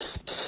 you